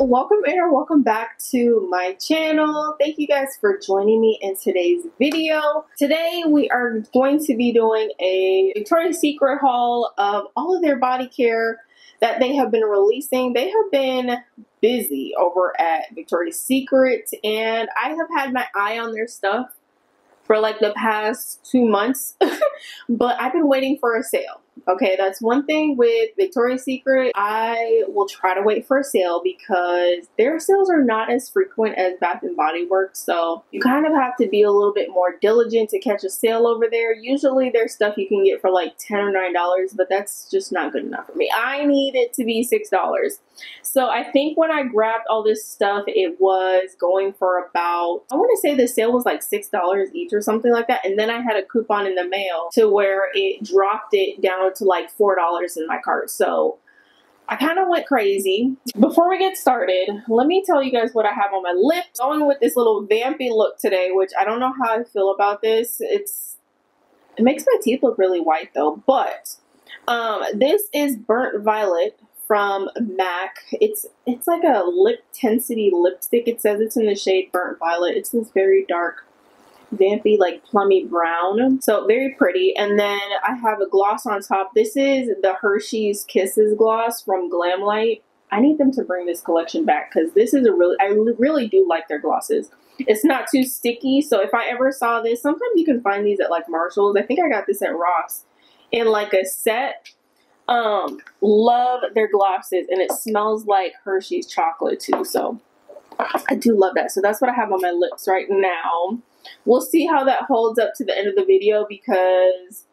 welcome or welcome back to my channel. Thank you guys for joining me in today's video. Today we are going to be doing a victoria's secret haul of all of their body care that they have been releasing. They have been busy over at victoria's secret and i have had my eye on their stuff for like the past two months. But i've been waiting for a sale Okay, that's one thing with Victoria's Secret. I will try to wait for a sale because their sales are not as frequent as Bath and Body Works. So you kind of have to be a little bit more diligent to catch a sale over there. Usually there's stuff you can get for like 10 or $9, but that's just not good enough for me. I need it to be $6. So I think when I grabbed all this stuff, it was going for about, I want to say the sale was like $6 each or something like that. And then I had a coupon in the mail to where it dropped it down to like $4 in my cart. So I kind of went crazy. Before we get started, let me tell you guys what I have on my lips. Going with this little vampy look today, which I don't know how I feel about this. It's It makes my teeth look really white though. But um, this is Burnt Violet from MAC. It's it's like a lip tensity lipstick. It says it's in the shade Burnt Violet. It's this very dark vampy like plummy brown. So very pretty. And then I have a gloss on top. This is the Hershey's Kisses gloss from Glamlite. I need them to bring this collection back because this is a really I really do like their glosses. It's not too sticky so if I ever saw this sometimes you can find these at like Marshalls. I think I got this at Ross. In like a set um love their glosses and it smells like Hershey's chocolate too. So I do love that. So that's what I have on my lips right now We'll see how that holds up to the end of the video because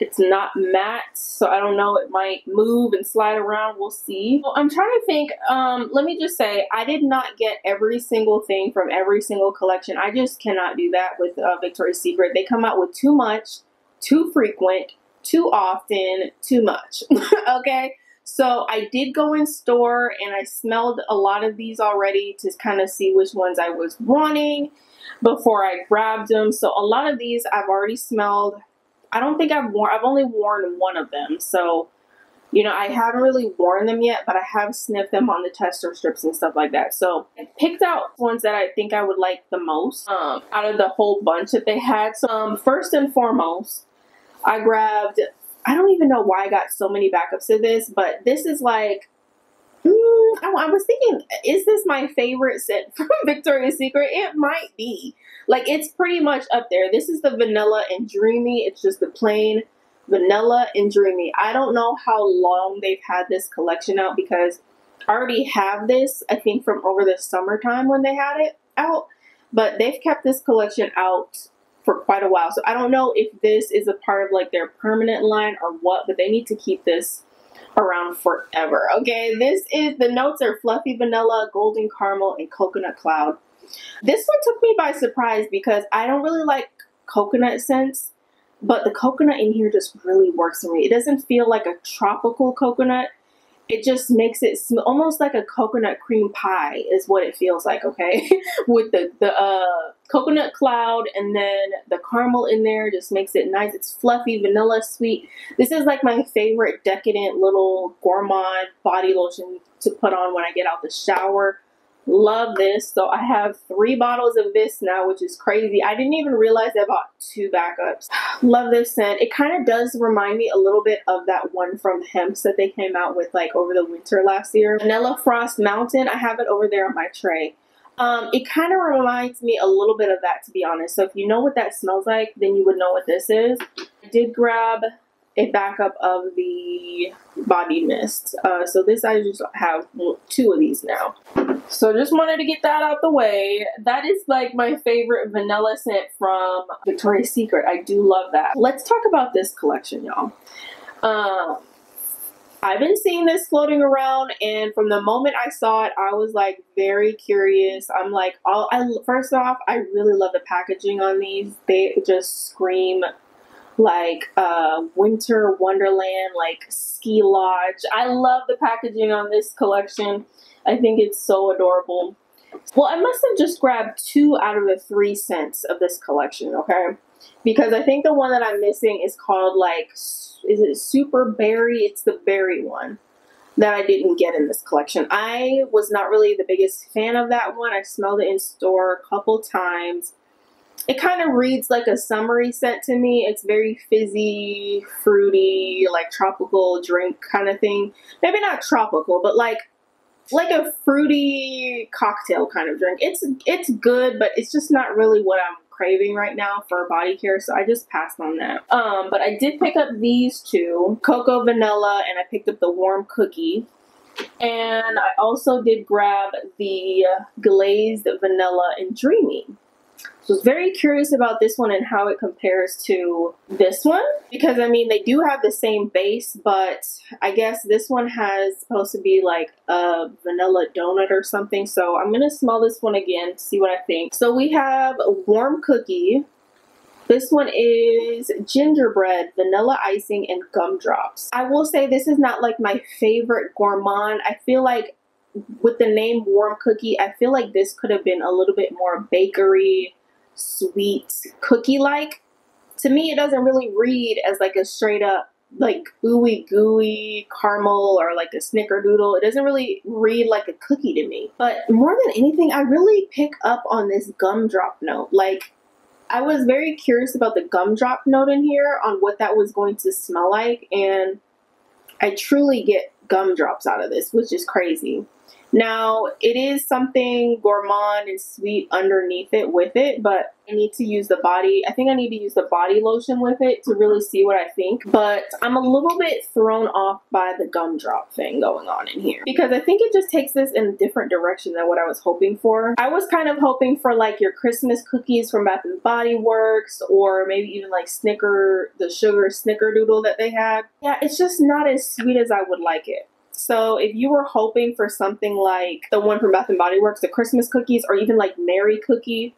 it's not matte, so I don't know. It might move and slide around. We'll see. Well, I'm trying to think. Um, let me just say, I did not get every single thing from every single collection. I just cannot do that with uh, Victoria's Secret. They come out with too much, too frequent, too often, too much. okay? So I did go in store and I smelled a lot of these already to kind of see which ones I was wanting before I grabbed them. So a lot of these I've already smelled. I don't think I've worn, I've only worn one of them. So, you know, I haven't really worn them yet, but I have sniffed them on the tester strips and stuff like that. So I picked out ones that I think I would like the most um, out of the whole bunch that they had. So um, first and foremost, I grabbed, I don't even know why I got so many backups of this, but this is like Mm, I, I, was thinking, is this my favorite scent from Victoria's Secret? It might be. Like, it's pretty much up there. This is the vanilla and dreamy. It's just the plain vanilla and dreamy. I don't know how long they've had this collection out because I already have this, I think, from over the summertime when they had it out. But they've kept this collection out for quite a while. So I don't know if this is a part of like their permanent line or what, but they need to keep this around forever. Okay, this is the notes are fluffy vanilla, golden caramel, and coconut cloud. This one took me by surprise because I don't really like coconut scents, but the coconut in here just really works for me. It doesn't feel like a tropical coconut it just makes it sm- almost like a coconut cream pie is what it feels like okay with the the uh, coconut cloud and then the caramel in there just makes it nice it's fluffy vanilla sweet this is like my favorite decadent little gourmand body lotion to put on when i get out the shower Love this. So I have three bottles of this now, which is crazy. I didn't even realize I bought two backups. Love this scent. It kind of does remind me a little bit of that one from Hempz that they came out with like over the winter last year. Vanilla Frost Mountain. I have it over there on my tray. Um, it kind of reminds me a little bit of that, to be honest. So if you know what that smells like, then you would know what this is. I did grab a backup of the body mist. Uh, so this I just have two of these now. So just wanted to get that out the way. That is like my favorite vanilla scent from Victoria's Secret. I do love that. Let's talk about this collection, y'all. Um, I've been seeing this floating around, and from the moment I saw it, I was like very curious. I'm like, all I first off, I really love the packaging on these. They just scream like uh, Winter Wonderland, like ski lodge. I love the packaging on this collection. I think it's so adorable. Well, I must have just grabbed two out of the three scents of this collection, okay? Because I think the one that I'm missing is called like, is it Super Berry? It's the berry one. that I didn't get in this collection. I was not really the biggest fan of that one. I smelled it in store a couple times. It kind of reads like a summery scent to me. It's very fizzy, fruity, like tropical drink kind of thing. Maybe not tropical, but like like a fruity cocktail kind of drink. It's it's good, but it's just not really what I'm craving right now for a body care, so I just passed on that. Um, but I did pick up these two, cocoa vanilla, and I picked up the warm cookie. And I also did grab the glazed vanilla and dreamy. Was very curious about this one and how it compares to this one because I mean they do have the same base, but I guess this one has supposed to be like a vanilla donut or something. So I'm gonna smell this one again, see what I think. So we have warm cookie. This one is gingerbread, vanilla icing, and gumdrops. I will say this is not like my favorite gourmand. I feel like with the name warm cookie, I feel like this could have been a little bit more bakery sweet cookie like. To me, it doesn't really read as like a straight up like ooey gooey caramel or like a snickerdoodle. It doesn't really read like a cookie to me. But more than anything, I really pick up on this gumdrop note. Like, I was very curious about the gumdrop note in here on what that was going to smell like, and I truly get gumdrops out of this, which is crazy. Now, it is something gourmand and sweet underneath it with it, but I need to use the body. I think I need to use the body lotion with it to really see what I think. But I'm a little bit thrown off by the gumdrop thing going on in here because I think it just takes this in a different direction than what I was hoping for. I was kind of hoping for like your Christmas cookies from Bath and Body Works or maybe even like Snicker, the sugar snickerdoodle that they had. Yeah, it's just not as sweet as I would like it. So if you were hoping for something like the one from Bath and Body Works, the Christmas cookies, or even like Merry Cookie,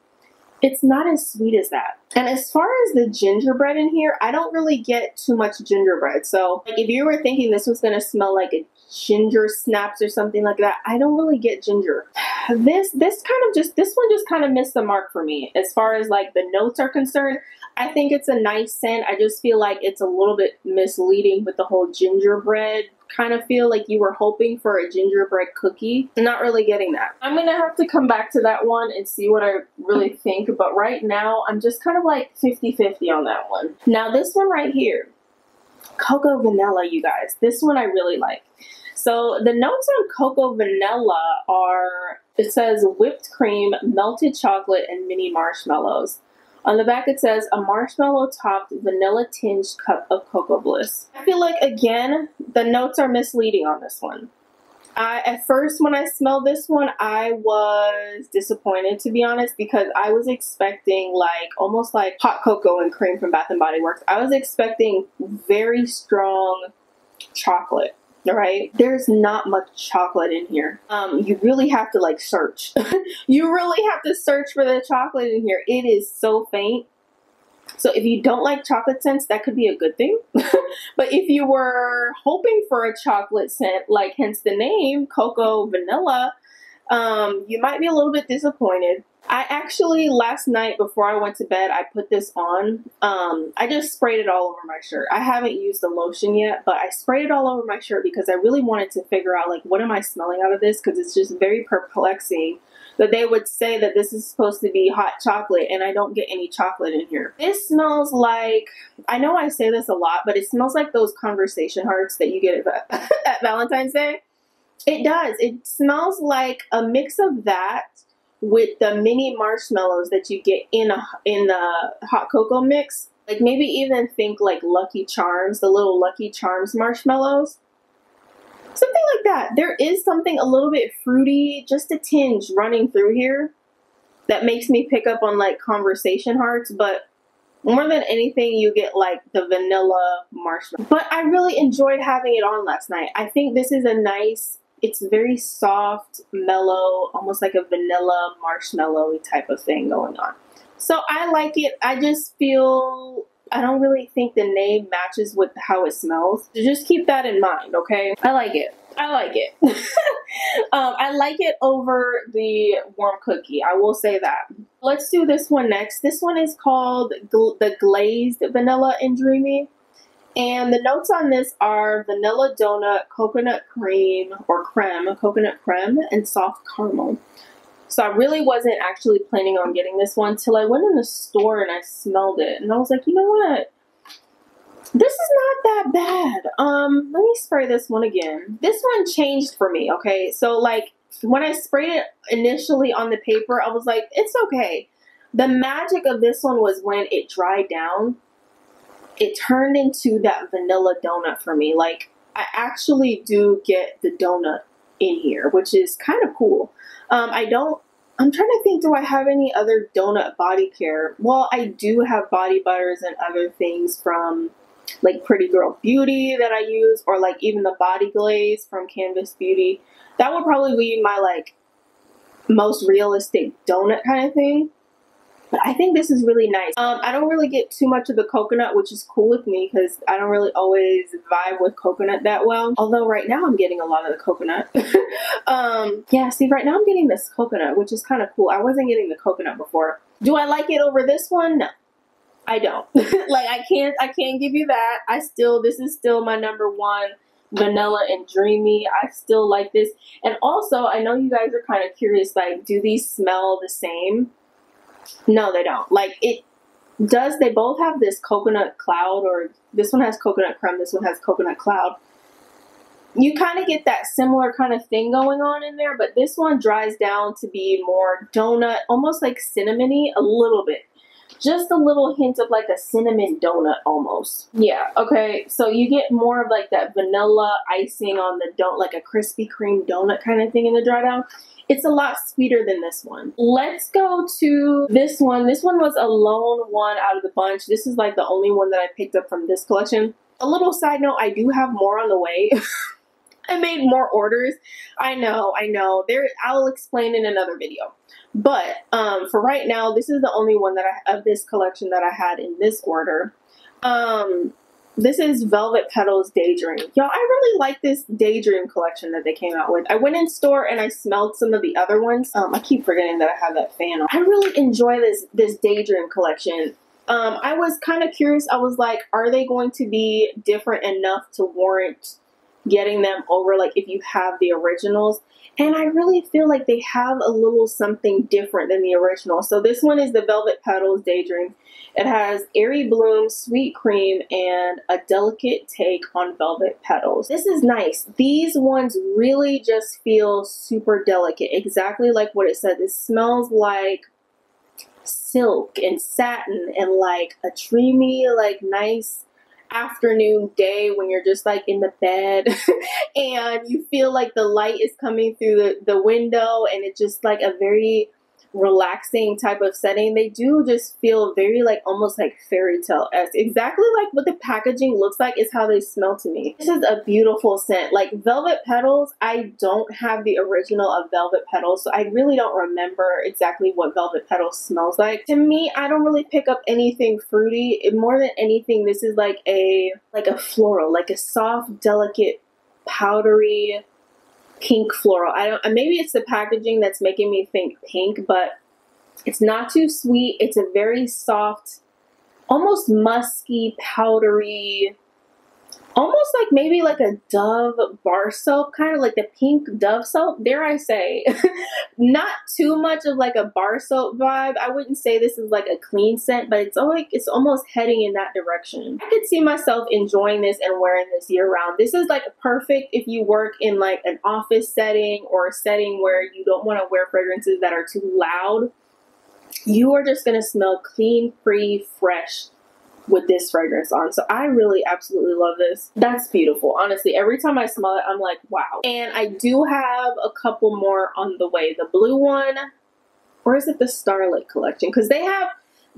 it's not as sweet as that. And as far as the gingerbread in here, I don't really get too much gingerbread. So like if you were thinking this was gonna smell like a ginger snaps or something like that, I don't really get ginger. This this kind of just this one just kind of missed the mark for me as far as like the notes are concerned. I think it's a nice scent. I just feel like it's a little bit misleading with the whole gingerbread kind of feel like you were hoping for a gingerbread cookie. Not really getting that. I'm gonna have to come back to that one and see what I really think, but right now I'm just kind of like 50-50 on that one. Now this one right here, cocoa vanilla, you guys. This one I really like. So the notes on cocoa vanilla are, it says whipped cream, melted chocolate, and mini marshmallows. On the back it says a marshmallow topped vanilla tinged cup of cocoa bliss. I feel like again the notes are misleading on this one. I, at first when I smelled this one I was disappointed to be honest because I was expecting like almost like hot cocoa and cream from Bath and Body Works. I was expecting very strong chocolate right? There's not much chocolate in here. Um, you really have to like search. you really have to search for the chocolate in here. It is so faint. So if you don't like chocolate scents, that could be a good thing. but if you were hoping for a chocolate scent, like hence the name, cocoa vanilla, um, you might be a little bit disappointed. I actually last night before I went to bed, I put this on. Um, I just sprayed it all over my shirt. I haven't used the lotion yet, but I sprayed it all over my shirt because I really wanted to figure out like what am I smelling out of this because it's just very perplexing that they would say that this is supposed to be hot chocolate and I don't get any chocolate in here. This smells like I know I say this a lot, but it smells like those conversation hearts that you get at, at Valentine's Day. It does. It smells like a mix of that with the mini marshmallows that you get in a in the hot cocoa mix. Like maybe even think like Lucky Charms, the little Lucky Charms marshmallows. Something like that. There is something a little bit fruity, just a tinge running through here that makes me pick up on like conversation hearts, but more than anything, you get like the vanilla marshmallow. But I really enjoyed having it on last night. I think this is a nice it's very soft, mellow, almost like a vanilla marshmallowy type of thing going on. So I like it. I just feel I don't really think the name matches with how it smells. Just keep that in mind, okay? I like it. I like it. um, I like it over the warm cookie. I will say that. Let's do this one next. This one is called Gl the Glazed Vanilla and Dreamy. And the notes on this are vanilla donut, coconut cream or creme, coconut creme, and soft caramel. So I really wasn't actually planning on getting this one till I went in the store and I smelled it. And I was like, you know what? This is not that bad. Um, let me spray this one again. This one changed for me, okay? So like when I sprayed it initially on the paper, I was like, it's okay. The magic of this one was when it dried down it turned into that vanilla donut for me. Like, I actually do get the donut in here, which is kind of cool. Um, I don't, I'm trying to think, do I have any other donut body care? Well, I do have body butters and other things from like Pretty Girl Beauty that I use, or like even the body glaze from Canvas Beauty. That would probably be my like most realistic donut kind of thing. But I think this is really nice. Um, I don't really get too much of the coconut, which is cool with me because I don't really always vibe with coconut that well. Although right now I'm getting a lot of the coconut. um, yeah, see, right now I'm getting this coconut, which is kind of cool. I wasn't getting the coconut before. Do I like it over this one? No. I don't. like I can't I can't give you that. I still this is still my number one vanilla and dreamy. I still like this. And also, I know you guys are kind of curious like do these smell the same? No, they don't. Like it does. They both have this coconut cloud, or this one has coconut creme. This one has coconut cloud. You kind of get that similar kind of thing going on in there, but this one dries down to be more donut, almost like cinnamony, a little bit just a little hint of like a cinnamon donut almost. Yeah, okay, so you get more of like that vanilla icing on the don't like a Krispy Kreme donut kind of thing in the dry down. It's a lot sweeter than this one. Let's go to this one. This one was a lone one out of the bunch. This is like the only one that I picked up from this collection. A little side note, I do have more on the way. I made more orders. I know, I know. There, I'll explain in another video. But um, for right now, this is the only one that I of this collection that I had in this order. Um, this is Velvet Petals Daydream. Y'all, I really like this Daydream collection that they came out with. I went in store and I smelled some of the other ones. Um, I keep forgetting that I have that fan on. I really enjoy this, this Daydream collection. Um, I was kind of curious. I was like, are they going to be different enough to warrant getting them over like if you have the originals? And I really feel like they have a little something different than the original. So this one is the Velvet Petals Daydream. It has airy bloom, sweet cream, and a delicate take on velvet petals. This is nice. These ones really just feel super delicate, exactly like what it said. It smells like silk and satin and like a dreamy, like nice afternoon day when you're just like in the bed and you feel like the light is coming through the, the window and it's just like a very relaxing type of setting, they do just feel very like almost like fairy tale esque. Exactly like what the packaging looks like is how they smell to me. This is a beautiful scent. Like Velvet Petals, I don't have the original of Velvet Petals, so I really don't remember exactly what Velvet Petals smells like. To me, I don't really pick up anything fruity. More than anything, this is like a like a floral, like a soft, delicate, powdery pink floral. I don't maybe it's the packaging that's making me think pink, but it's not too sweet. It's a very soft, almost musky, powdery almost like maybe like a Dove bar soap, kind of like the pink Dove soap. Dare I say, not too much of like a bar soap vibe. I wouldn't say this is like a clean scent, but it's like it's almost heading in that direction. I could see myself enjoying this and wearing this year round. This is like perfect if you work in like an office setting or a setting where you don't want to wear fragrances that are too loud. You are just gonna smell clean, free, fresh with this fragrance on. So I really absolutely love this. That's beautiful. Honestly, every time I smell it, I'm like, wow. And I do have a couple more on the way. The blue one, or is it the Starlit collection? Because they have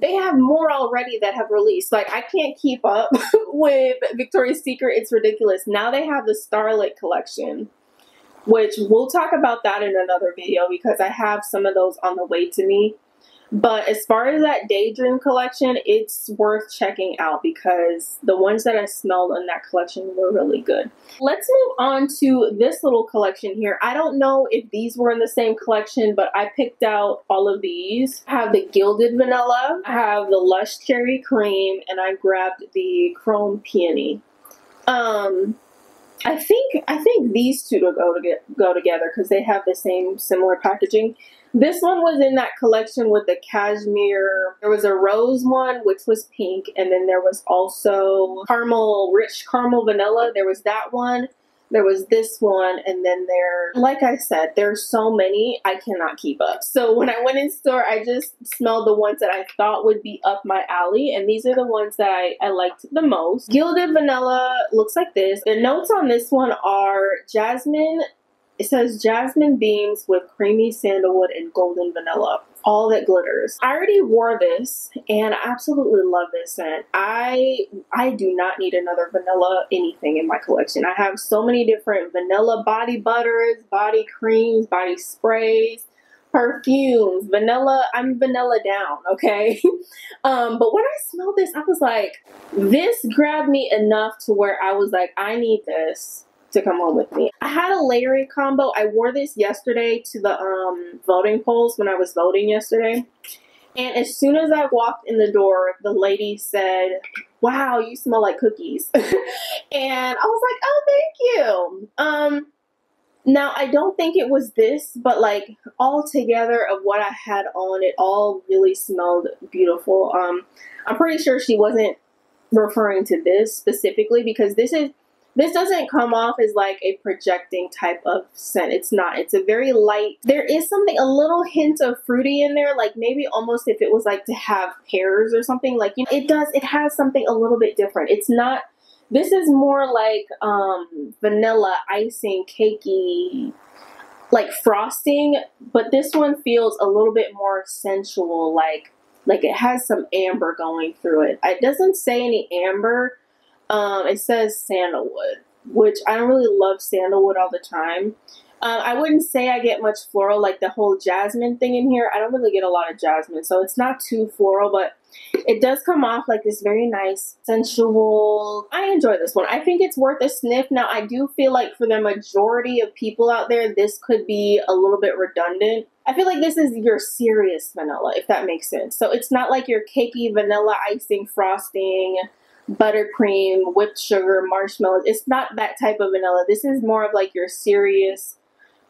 they have more already that have released. Like I can't keep up with Victoria's Secret. It's ridiculous. Now they have the Starlit collection, which we'll talk about that in another video because I have some of those on the way to me. But as far as that Daydream collection, it's worth checking out because the ones that I smelled in that collection were really good. Let's move on to this little collection here. I don't know if these were in the same collection, but I picked out all of these. I have the Gilded Vanilla, I have the Lush Cherry Cream, and I grabbed the Chrome Peony. Um, I think I think these two to go to go together because they have the same similar packaging. This one was in that collection with the cashmere. There was a rose one, which was pink, and then there was also caramel, rich caramel vanilla. There was that one. There was this one, and then there, like I said, there's so many, I cannot keep up. So when I went in store, I just smelled the ones that I thought would be up my alley, and these are the ones that I, I liked the most. Gilded Vanilla looks like this. The notes on this one are jasmine, it says jasmine beams with creamy sandalwood and golden vanilla. All that glitters. I already wore this and I absolutely love this scent. I I do not need another vanilla anything in my collection. I have so many different vanilla body butters, body creams, body sprays, perfumes, vanilla. I'm vanilla down, okay? um, but when I smelled this, I was like, this grabbed me enough to where I was like, I need this to come home with me. I had a layering combo. I wore this yesterday to the um, voting polls when I was voting yesterday. And as soon as I walked in the door, the lady said, Wow, you smell like cookies. and I was like, Oh, thank you. Um, now I don't think it was this, but like all together of what I had on, it all really smelled beautiful. Um, I'm pretty sure she wasn't referring to this specifically because this is this doesn't come off as like a projecting type of scent. It's not. It's a very light. There is something, a little hint of fruity in there, like maybe almost if it was like to have pears or something. Like, you know, it does, it has something a little bit different. It's not, this is more like um, vanilla icing, cakey, like frosting, but this one feels a little bit more sensual, like like it has some amber going through it. It doesn't say any amber, um, it says sandalwood, which I don't really love sandalwood all the time. Uh, I wouldn't say I get much floral, like the whole jasmine thing in here. I don't really get a lot of jasmine, so it's not too floral, but it does come off like this very nice, sensual. I enjoy this one. I think it's worth a sniff. Now, I do feel like for the majority of people out there, this could be a little bit redundant. I feel like this is your serious vanilla, if that makes sense. So it's not like your cakey vanilla icing frosting buttercream, whipped sugar, marshmallows. It's not that type of vanilla. This is more of like your serious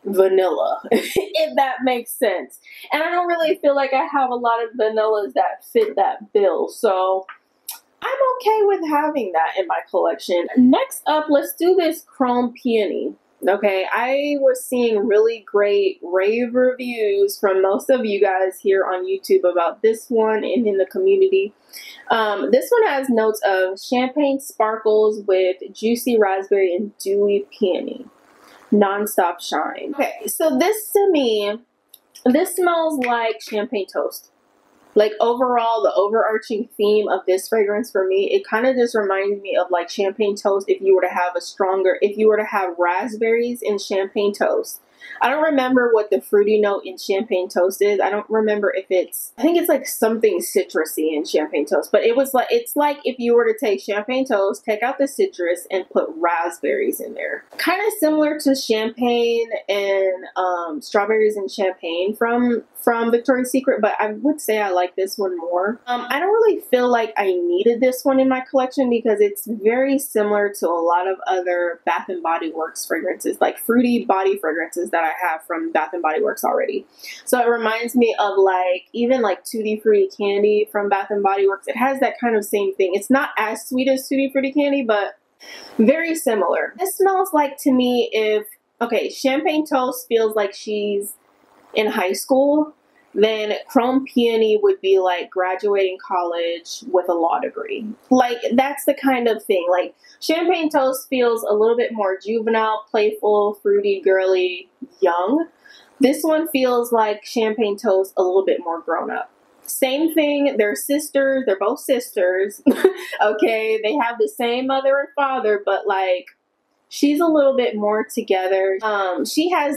vanilla, if that makes sense. And I don't really feel like I have a lot of vanillas that fit that bill. So I'm okay with having that in my collection. Next up, let's do this Chrome Peony. Okay, I was seeing really great rave reviews from most of you guys here on YouTube about this one and in the community. Um, this one has notes of champagne sparkles with juicy raspberry and dewy peony. Non-stop shine. Okay, so this to me, this smells like champagne toast. Like overall, the overarching theme of this fragrance for me, it kind of just reminds me of like champagne toast if you were to have a stronger, if you were to have raspberries in champagne toast I don't remember what the fruity note in champagne toast is. I don't remember if it's I think it's like something citrusy in champagne toast, but it was like it's like if you were to take champagne toast, take out the citrus and put raspberries in there. Kind of similar to champagne and um, strawberries and champagne from from Victoria's Secret, but I would say I like this one more. Um, I don't really feel like I needed this one in my collection because it's very similar to a lot of other Bath and Body Works fragrances, like fruity body fragrances that I have from Bath and Body Works already. So it reminds me of like even like Tutti Frutti Candy from Bath and Body Works. It has that kind of same thing. It's not as sweet as Tutti Frutti Candy, but very similar. This smells like to me if okay, Champagne Toast feels like she's in high school, then Chrome Peony would be like graduating college with a law degree. Like that's the kind of thing. Like Champagne Toast feels a little bit more juvenile, playful, fruity, girly, young. This one feels like Champagne Toast a little bit more grown up. Same thing, they're sisters, they're both sisters. okay, they have the same mother and father, but like She's a little bit more together. Um, she has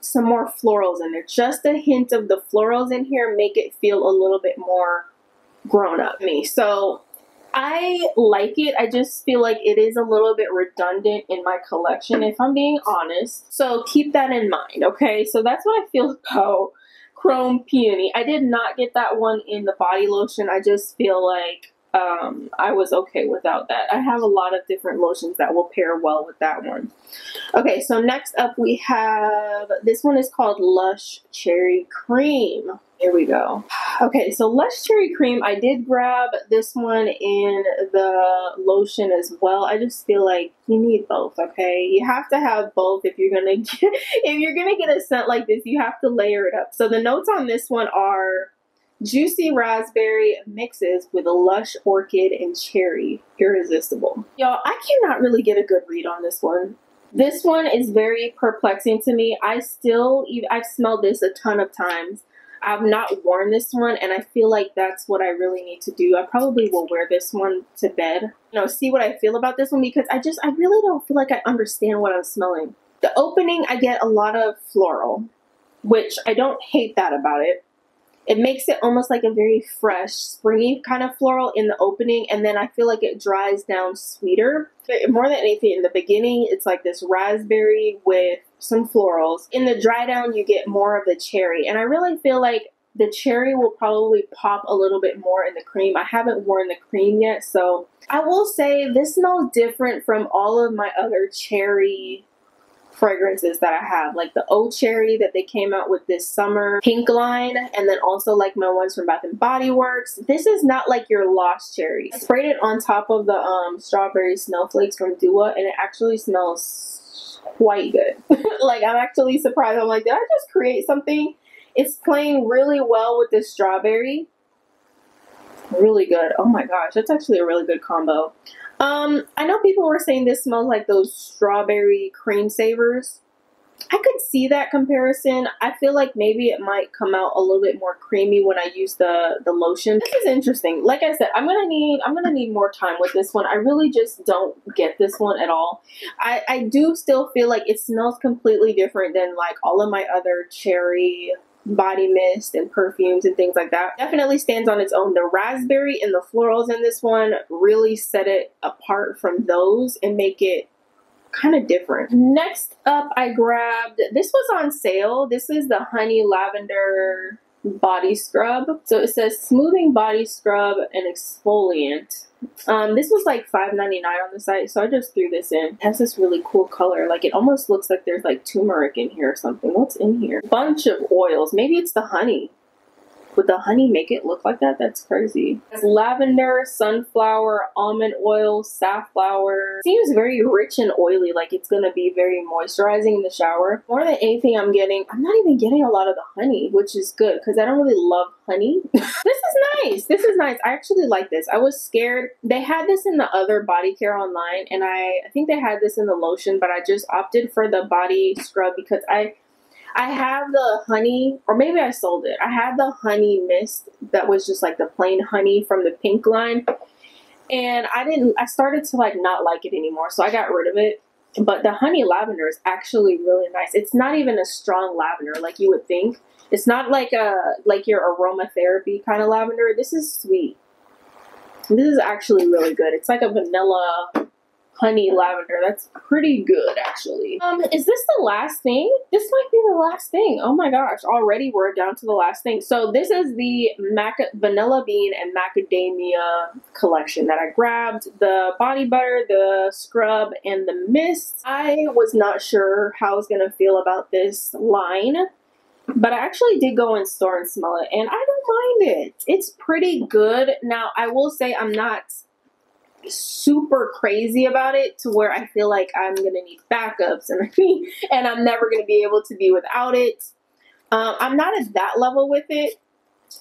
some more florals in there. Just a hint of the florals in here make it feel a little bit more grown up me. So I like it. I just feel like it is a little bit redundant in my collection, if I'm being honest. So keep that in mind, okay? So that's what I feel about Chrome Peony. I did not get that one in the body lotion. I just feel like um, I was okay without that. I have a lot of different lotions that will pair well with that one. Okay, so next up we have, this one is called Lush Cherry Cream. Here we go. Okay, so Lush Cherry Cream, I did grab this one in the lotion as well. I just feel like you need both, okay? You have to have both if you're gonna get, if you're gonna get a scent like this, you have to layer it up. So the notes on this one are Juicy raspberry mixes with a lush orchid and cherry. Irresistible. Y'all, I cannot really get a good read on this one. This one is very perplexing to me. I still, I've smelled this a ton of times. I've not worn this one, and I feel like that's what I really need to do. I probably will wear this one to bed. You know, see what I feel about this one because I just, I really don't feel like I understand what I'm smelling. The opening, I get a lot of floral, which I don't hate that about it. It makes it almost like a very fresh, springy kind of floral in the opening, and then I feel like it dries down sweeter. More than anything, in the beginning, it's like this raspberry with some florals. In the dry down, you get more of the cherry, and I really feel like the cherry will probably pop a little bit more in the cream. I haven't worn the cream yet, so I will say this smells different from all of my other cherry fragrances that I have, like the O Cherry that they came out with this summer, Pink line, and then also like my ones from Bath and Body Works. This is not like your Lost Cherry. I sprayed it on top of the um, strawberry snowflakes from Dua, and it actually smells quite good. like I'm actually surprised. I'm like, did I just create something? It's playing really well with this strawberry. Really good. Oh my gosh, that's actually a really good combo. Um, I know people were saying this smells like those strawberry cream savers. I could see that comparison. I feel like maybe it might come out a little bit more creamy when I use the the lotion. This is interesting. Like I said, I'm gonna need I'm gonna need more time with this one. I really just don't get this one at all. I I do still feel like it smells completely different than like all of my other cherry body mist and perfumes and things like that. Definitely stands on its own. The raspberry and the florals in this one really set it apart from those and make it kind of different. Next up, I grabbed, this was on sale. This is the Honey Lavender Body Scrub. So it says smoothing body scrub and exfoliant. Um, this was like $5.99 on the site, so I just threw this in. It has this really cool color. Like it almost looks like there's like turmeric in here or something. What's in here? Bunch of oils. Maybe it's the honey. Would the honey make it look like that? That's crazy. It's lavender, sunflower, almond oil, safflower. Seems very rich and oily, like it's gonna be very moisturizing in the shower. More than anything I'm getting, I'm not even getting a lot of the honey, which is good because I don't really love honey. this is nice. This is nice. I actually like this. I was scared. They had this in the other body care online and I, I think they had this in the lotion, but I just opted for the body scrub because I I have the honey, or maybe I sold it. I had the honey mist that was just like the plain honey from the pink line. And I didn't, I started to like not like it anymore. So I got rid of it. But the honey lavender is actually really nice. It's not even a strong lavender like you would think. It's not like a, like your aromatherapy kind of lavender. This is sweet. This is actually really good. It's like a vanilla honey lavender. That's pretty good, actually. Um, is this the last thing? This might be the last thing. Oh my gosh, already we're down to the last thing. So this is the Mac Vanilla Bean and Macadamia collection that I grabbed. The body butter, the scrub, and the mist. I was not sure how I was going to feel about this line. But I actually did go in store and smell it, and I don't mind it. It's pretty good. Now, I will say I'm not super crazy about it to where I feel like I'm gonna need backups and and I'm never gonna be able to be without it. Um, I'm not at that level with it,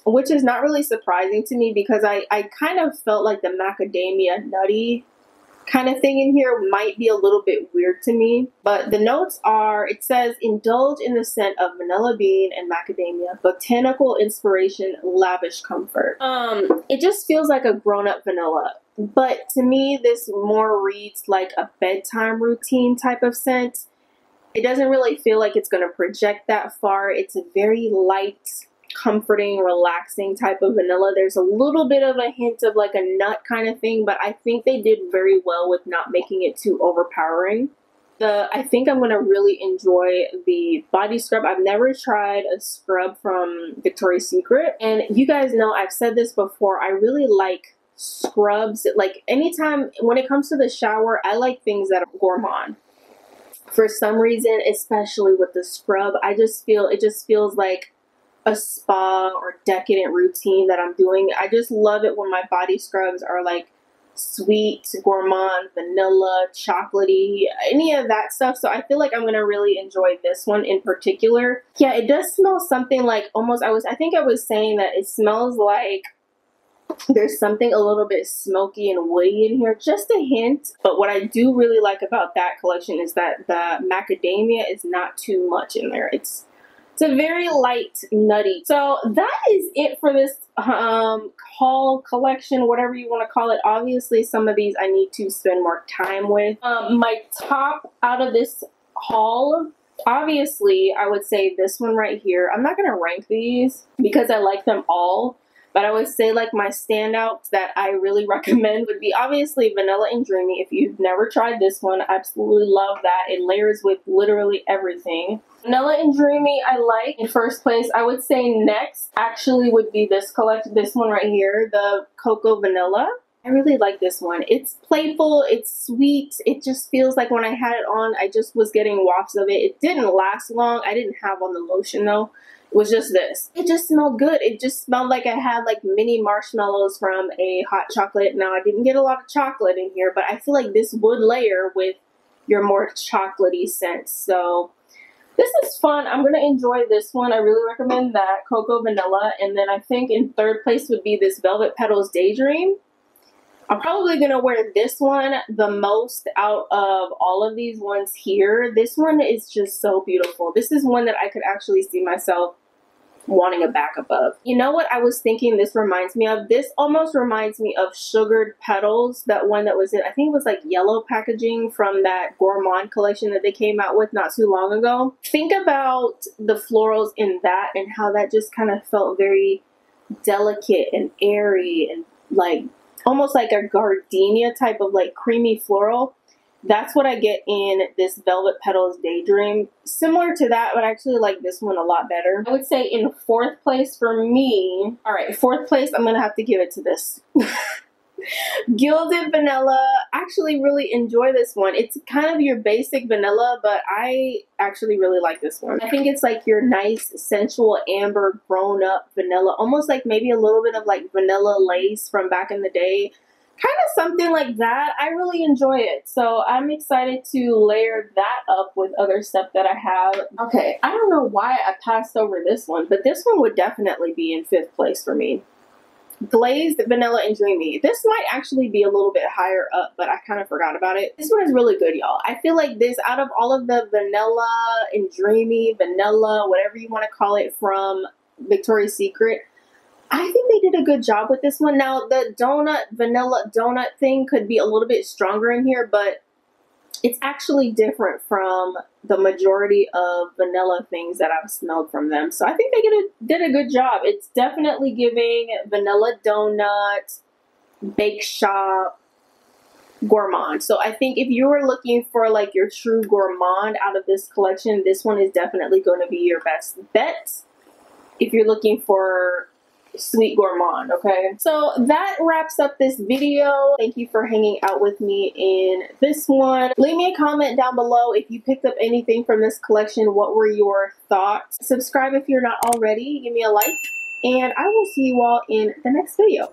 which is not really surprising to me because I, I kind of felt like the macadamia nutty kind of thing in here might be a little bit weird to me. But the notes are it says indulge in the scent of vanilla bean and macadamia, botanical inspiration, lavish comfort. Um, it just feels like a grown up vanilla but to me, this more reads like a bedtime routine type of scent. It doesn't really feel like it's going to project that far. It's a very light, comforting, relaxing type of vanilla. There's a little bit of a hint of like a nut kind of thing, but I think they did very well with not making it too overpowering. The, I think I'm gonna really enjoy the body scrub. I've never tried a scrub from Victoria's Secret, and you guys know I've said this before. I really like scrubs. Like anytime when it comes to the shower, I like things that are gourmand. For some reason, especially with the scrub, I just feel it just feels like a spa or decadent routine that I'm doing. I just love it when my body scrubs are like sweet, gourmand, vanilla, chocolatey, any of that stuff. So I feel like I'm gonna really enjoy this one in particular. Yeah, it does smell something like almost I was I think I was saying that it smells like there's something a little bit smoky and woody in here, just a hint. But what I do really like about that collection is that the macadamia is not too much in there. It's it's a very light nutty. So that is it for this um, haul collection, whatever you want to call it. Obviously, some of these I need to spend more time with. Um, my top out of this haul obviously I would say this one right here. I'm not going to rank these because I like them all. But I would say like my standouts that I really recommend would be obviously Vanilla and Dreamy. If you've never tried this one, I absolutely love that. It layers with literally everything. Vanilla and Dreamy I like in first place. I would say next actually would be this collection, this one right here, the Cocoa Vanilla. I really like this one. It's playful, it's sweet. It just feels like when I had it on, I just was getting wafts of it. It didn't last long. I didn't have on the lotion though was just this. It just smelled good. It just smelled like I had like mini marshmallows from a hot chocolate. Now I didn't get a lot of chocolate in here, but I feel like this would layer with your more chocolatey scents. So this is fun. I'm going to enjoy this one. I really recommend that Cocoa Vanilla. And then I think in third place would be this Velvet Petals Daydream. I'm probably going to wear this one the most out of all of these ones here. This one is just so beautiful. This is one that I could actually see myself wanting a backup of. You know what I was thinking this reminds me of? This almost reminds me of Sugared Petals, that one that was in, I think it was like yellow packaging from that Gourmand collection that they came out with not too long ago. Think about the florals in that and how that just kind of felt very delicate and airy and like almost like a gardenia type of like creamy floral that's what I get in this Velvet Petals Daydream. Similar to that, but I actually like this one a lot better. I would say in fourth place for me, all right, fourth place, I'm gonna have to give it to this. Gilded Vanilla. Actually, really enjoy this one. It's kind of your basic vanilla, but I actually really like this one. I think it's like your nice, sensual, amber, grown up vanilla. Almost like maybe a little bit of like vanilla lace from back in the day kind of something like that. I really enjoy it. So I'm excited to layer that up with other stuff that I have. Okay, I don't know why I passed over this one, but this one would definitely be in fifth place for me. Glazed Vanilla and Dreamy. This might actually be a little bit higher up, but I kind of forgot about it. This one is really good, y'all. I feel like this, out of all of the Vanilla and Dreamy, Vanilla, whatever you want to call it from Victoria's Secret, I think they did a good job with this one. Now, the donut, vanilla donut thing could be a little bit stronger in here, but it's actually different from the majority of vanilla things that I've smelled from them. So I think they did a, did a good job. It's definitely giving vanilla donut, bake shop, gourmand. So I think if you were looking for like your true gourmand out of this collection, this one is definitely going to be your best bet. If you're looking for sweet gourmand okay? So that wraps up this video. Thank you for hanging out with me in this one. Leave me a comment down below if you picked up anything from this collection. What were your thoughts? Subscribe if you're not already. Give me a like. And i will see you all in the next video